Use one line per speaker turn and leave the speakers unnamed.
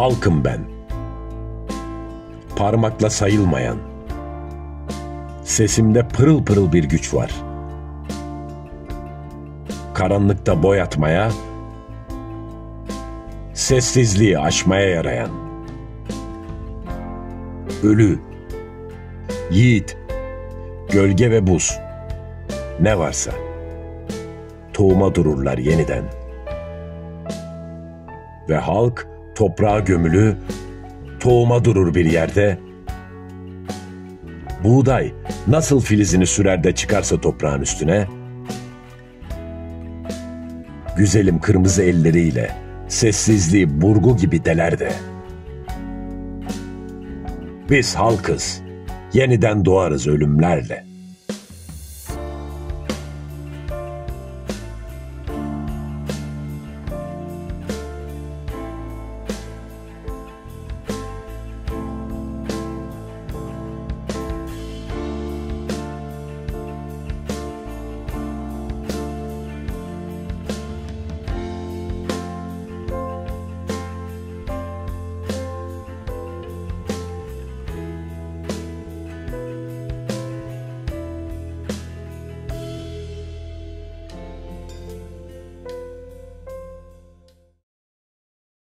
Halkım ben. Parmakla sayılmayan. Sesimde pırıl pırıl bir güç var. Karanlıkta boy atmaya, sessizliği aşmaya yarayan. Ölü, yiğit, gölge ve buz. Ne varsa. Tohuma dururlar yeniden. Ve halk toprağa gömülü, tohuma durur bir yerde. Buğday nasıl filizini sürer de çıkarsa toprağın üstüne, güzelim kırmızı elleriyle sessizliği burgu gibi deler de. Biz halkız, yeniden doğarız ölümlerle.''